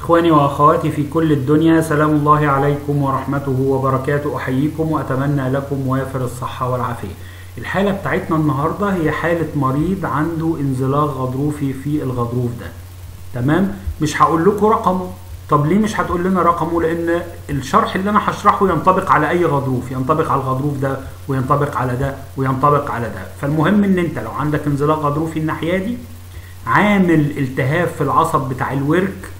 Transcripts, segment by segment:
إخواني وأخواتي في كل الدنيا سلام الله عليكم ورحمته وبركاته. أحييكم وأتمنى لكم وافر الصحة والعافية. الحالة بتاعتنا النهاردة هي حالة مريض عنده انزلاق غضروفي في الغضروف ده. تمام؟ مش هقول لكم رقمه. طب ليه مش هتقول لنا رقمه؟ لأن الشرح اللي أنا هشرحه ينطبق على أي غضروف. ينطبق على الغضروف ده وينطبق على ده وينطبق على ده. فالمهم إن أنت لو عندك انزلاق غضروفي الناحية دي عامل التهاب في العصب بتاع الورك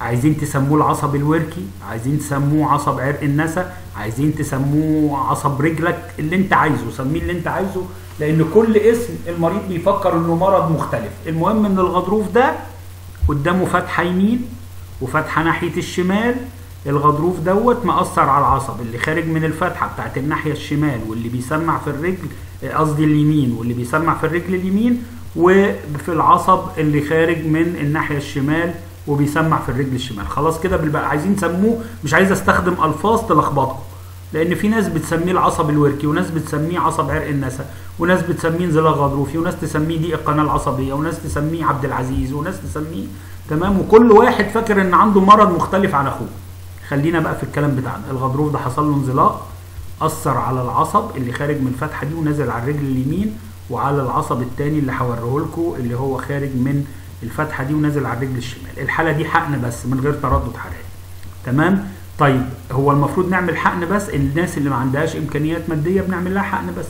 عايزين تسموه العصب الوركي عايزين تسموه عصب عرق النسا عايزين تسموه عصب رجلك اللي انت عايزه سميه اللي انت عايزه لأن كل اسم المريض بيفكر إنه مرض مختلف. المهم إن الغضروف ده قدامه فتحة يمين وفتحة ناحية الشمال الغضروف دوت مأثر على العصب اللي خارج من الفتحة بتاعت الناحية الشمال واللي بيسمع في الرجل قصدي اليمين واللي بيسمع في الرجل اليمين وفي العصب اللي خارج من الناحية الشمال وبيسمع في الرجل الشمال. خلاص كده بقى عايزين تسموه مش عايز استخدم ألفاظ تلخبطكم لأن في ناس بتسميه العصب الوركي وناس بتسميه عصب عرق النسا وناس بتسميه انزلاق غضروفي وناس تسميه ضيق القناة العصبية وناس تسميه عبد العزيز وناس تسميه تمام؟ وكل واحد فاكر إن عنده مرض مختلف عن أخوه. خلينا بقى في الكلام بتاعنا. الغضروف ده حصل له انزلاق أثر على العصب اللي خارج من الفتحة دي ونزل على الرجل اليمين وعلى العصب الثاني اللي هوريه لكم اللي هو خارج من الفتحه دي ونازل على الرجل الشمال. الحالة دي حقن بس من غير تردد حراري تمام؟ طيب هو المفروض نعمل حقن بس؟ الناس اللي ما عندهاش إمكانيات مادية بنعمل لها حقن بس.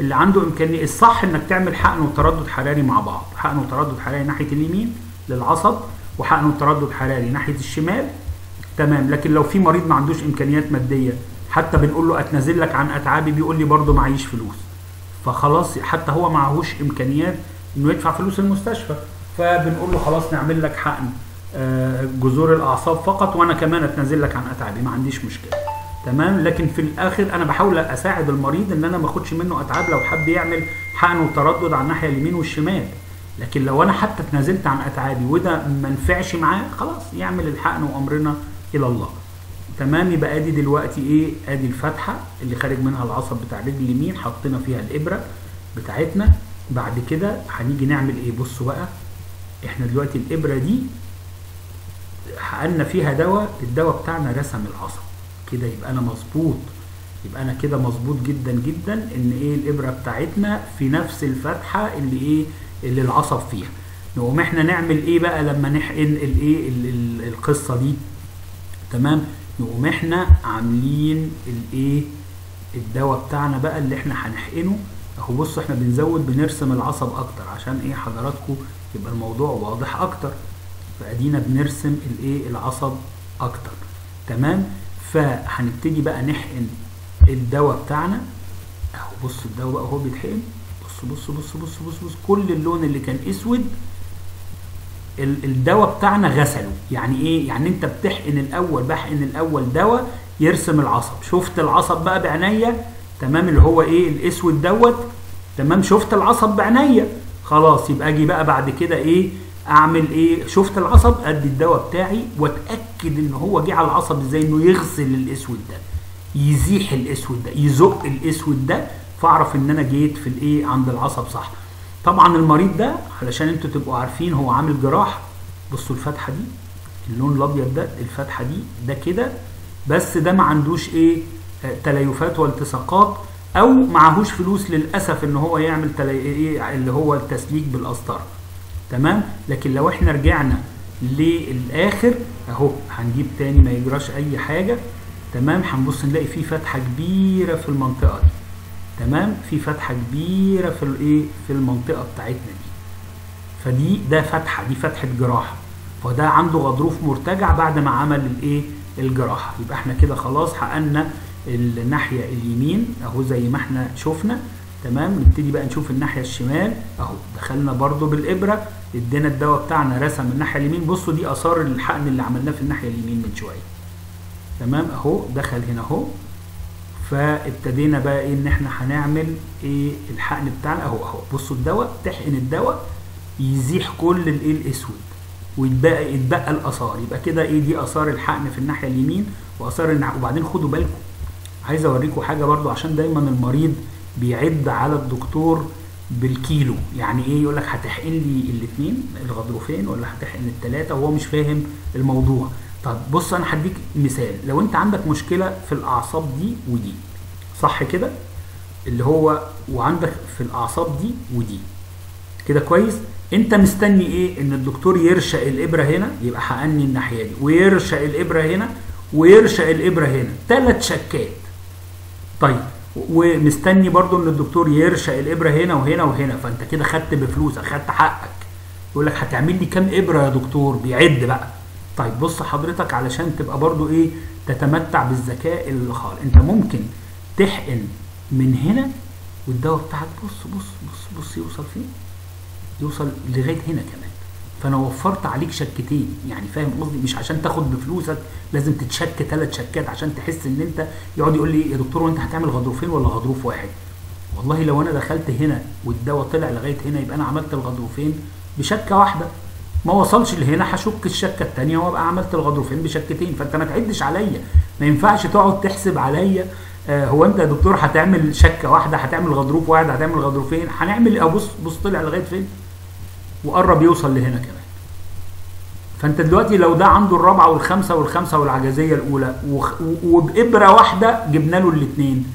اللي عنده امكانيه الصح إنك تعمل حقن وتردد حراري مع بعض. حقن وتردد حراري ناحية اليمين للعصب وحقن وتردد حراري ناحية الشمال. تمام. لكن لو في مريض ما عندوش إمكانيات مادية حتى بنقول له أتنازل لك عن أتعابي بيقول لي برضه معيش فلوس. فخلاص حتى هو معهوش إمكانيات إنه يدفع فلوس المستشفى. فبنقول له خلاص نعمل لك حقن جذور الأعصاب فقط وأنا كمان أتنازل لك عن أتعابي ما عنديش مشكلة. تمام؟ لكن في الآخر أنا بحاول أساعد المريض إن أنا ما أخدش منه أتعاب لو حب يعمل حقن وتردد على الناحية اليمين والشمال. لكن لو أنا حتى اتنازلت عن أتعابي وده ما نفعش معاه خلاص يعمل الحقن وأمرنا إلى الله. تمام؟ يبقى أدي دلوقتي إيه؟ أدي الفتحة اللي خارج منها العصب بتاع الرجل اليمين حطينا فيها الإبرة بتاعتنا. بعد كده هنيجي نعمل إيه؟ بصوا بقى. إحنا دلوقتي الإبرة دي حقنا فيها دواء الدواء بتاعنا رسم العصب كده يبقى أنا مظبوط. يبقى أنا كده مظبوط جدا جدا إن إيه الإبرة بتاعتنا في نفس الفتحة اللي إيه اللي العصب فيها. نقوم إحنا نعمل إيه بقى لما نحقن الايه القصة دي؟ تمام؟ نقوم إحنا عاملين الايه الدواء بتاعنا بقى اللي إحنا هنحقنه أهو بصوا إحنا بنزود بنرسم العصب أكتر عشان إيه؟ حضراتكم يبقى الموضوع واضح أكتر. فأدينا بنرسم الإيه؟ العصب أكتر. تمام؟ فهنبتدي بقى نحقن الدواء بتاعنا. أهو بصوا الدواء بقى أهو بيتحقن. بصوا بصوا بصوا بصوا بصوا بص كل اللون اللي كان أسود الدواء بتاعنا غسله. يعني إيه؟ يعني أنت بتحقن الأول بحقن الأول دواء يرسم العصب. شفت العصب بقى بعينيا؟ تمام اللي هو إيه الأسود دوت. تمام شفت العصب بعينيا خلاص يبقى أجي بقى بعد كده إيه أعمل إيه شفت العصب أدي الدواء بتاعي وأتأكد إن هو جه على العصب إزاي إنه يغسل الأسود ده يزيح الأسود ده يزق الأسود ده فأعرف إن أنا جيت في الإيه عند العصب صح. طبعا المريض ده علشان أنتوا تبقوا عارفين هو عامل جراح. بصوا الفتحة دي اللون الأبيض ده الفتحة دي ده كده بس ده ما عندوش إيه تليفات والتصاقات أو معهوش فلوس للأسف إن هو يعمل تلي... اللي هو التسليك بالقسطره تمام؟ لكن لو إحنا رجعنا للآخر أهو هنجيب تاني ما يجراش أي حاجة. تمام؟ هنبص نلاقي في فتحة كبيرة في المنطقة دي. تمام؟ في فتحة كبيرة في الايه في المنطقة بتاعتنا دي. فدي ده فتحة دي فتحة جراحة. فده عنده غضروف مرتجع بعد ما عمل الايه الجراحة. يبقى إحنا كده خلاص حققنا الناحية اليمين أهو زي ما إحنا شفنا. تمام؟ نبتدي بقى نشوف الناحية الشمال أهو. دخلنا برده بالإبرة ادينا الدواء بتاعنا رسم الناحية اليمين. بصوا دي آثار الحقن اللي عملناه في الناحية اليمين من شوية. تمام؟ أهو دخل هنا أهو. فابتدينا بقى إيه إن إحنا هنعمل إيه الحقن بتاعنا أهو أهو. بصوا الدواء تحقن الدواء يزيح كل الإيه الأسود. ويتبقى يتبقى الآثار. يبقى كده إيه دي آثار الحقن في الناحية اليمين وآثار. وبعدين خدوا بالكم عايز اوريكم حاجة برضو عشان دايما المريض بيعد على الدكتور بالكيلو. يعني إيه؟ يقول لك هتحقن لي الاثنين الغضروفين ولا هتحقن الثلاثه وهو مش فاهم الموضوع. طب بص أنا هديك مثال. لو أنت عندك مشكلة في الأعصاب دي ودي صح كده؟ اللي هو وعندك في الأعصاب دي ودي. كده كويس؟ أنت مستني إيه؟ إن الدكتور يرشق الإبرة هنا يبقى حقني الناحية دي. ويرشق الإبرة هنا ويرشق الإبرة هنا. ثلاث شكات. طيب ومستني برضو إن الدكتور يرشق الإبرة هنا وهنا وهنا فأنت كده خدت بفلوسك خدت حقك. يقول لك هتعمل لي كام إبرة يا دكتور؟ بيعد بقى. طيب بص حضرتك علشان تبقى برضو إيه تتمتع بالذكاء الخالق أنت ممكن تحقن من هنا والدواء بتاعك بص بص بص بص يوصل فين؟ يوصل لغاية هنا كمان. فانا وفرت عليك شكتين يعني فاهم قصدي؟ مش عشان تاخد بفلوسك لازم تتشك ثلاث شكات عشان تحس ان انت يقعد يقول لي يا دكتور وانت هتعمل غضروفين ولا غضروف واحد؟ والله لو أنا دخلت هنا والدواء طلع لغاية هنا يبقى أنا عملت الغضروفين بشكة واحدة. ما وصلش لهنا هشك الشكة الثانية وابقى عملت الغضروفين بشكتين. فانت ما تعدش عليا. ما ينفعش تقعد تحسب عليا آه هو انت يا دكتور هتعمل شكة واحدة هتعمل غضروف واحد هتعمل غضروفين؟ هنعمل أبص بص طلع لغاية فين؟ وقرب يوصل لهنا كمان. فانت دلوقتي لو ده عنده الرابعة والخامسه والخامسه والعجزية الأولى وبإبرة واحدة جبنا له الاثنين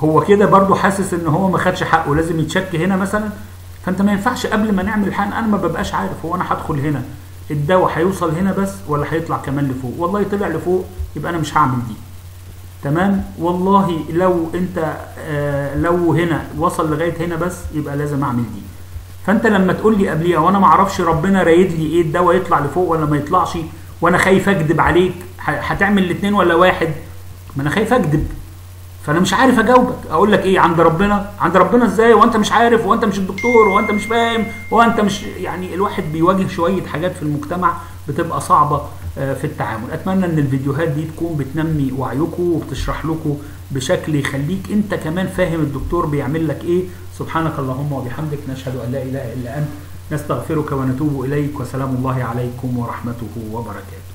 هو كده برضو حاسس إن هو ما خدش حقه لازم يتشك هنا مثلا؟ فأنت ما ينفعش قبل ما نعمل الحقن أنا ما ببقاش عارف هو أنا هدخل هنا الدواء هيوصل هنا بس ولا هيطلع كمان لفوق؟ والله طلع لفوق يبقى أنا مش هعمل دي. تمام؟ والله لو أنت آه لو هنا وصل لغاية هنا بس يبقى لازم أعمل دي. فانت لما تقول لي قبليها وأنا ما أعرفش ربنا رايد لي إيه الدواء يطلع لفوق ولا ما يطلعش وأنا خايف اكذب عليك هتعمل الاثنين ولا واحد؟ ما أنا خايف اكذب. فانا مش عارف اجاوبك. أقول لك إيه عند ربنا. عند ربنا إزاي؟ وانت مش عارف وانت مش الدكتور وانت مش فاهم وانت مش يعني الواحد بيواجه شوية حاجات في المجتمع بتبقى صعبة في التعامل. أتمنى إن الفيديوهات دي تكون بتنمي وعيكم وبتشرح لكم بشكل يخليك أنت كمان فاهم الدكتور بيعمل لك إيه سبحانك اللهم وبحمدك نشهد أن لا إله إلا أنت نستغفرك ونتوب إليك وسلام الله عليكم ورحمته وبركاته.